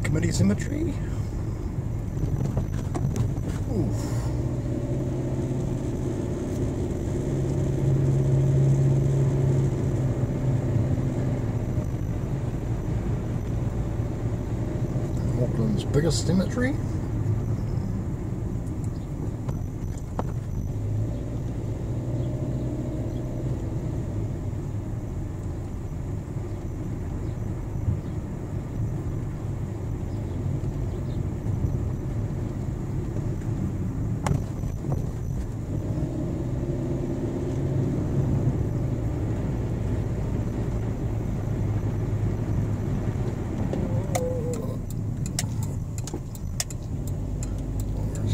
Waikumete Cemetery. Oof. Auckland's biggest cemetery.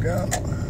There's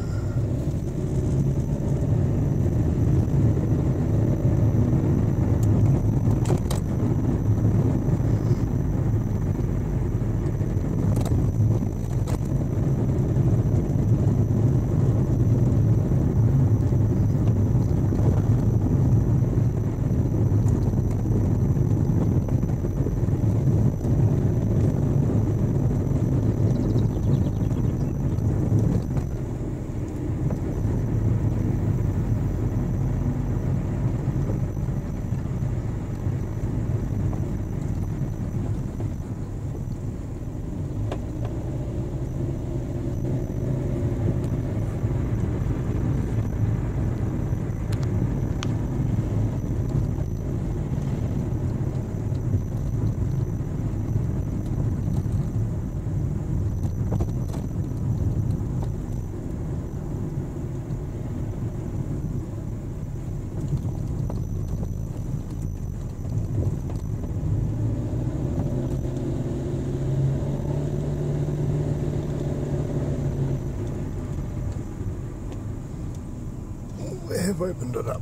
have opened it up.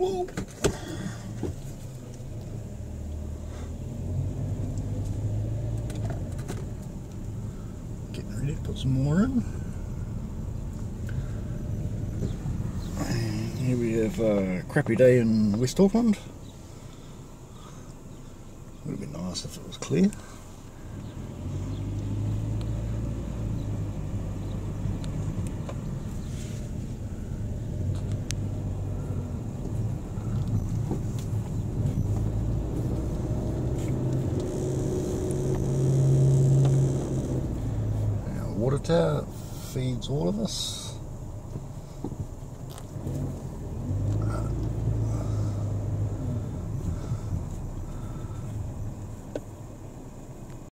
Whoa. Getting ready to put some more in. Here we have a crappy day in West Auckland. Would have been nice if it was clear. Tower feeds all of us.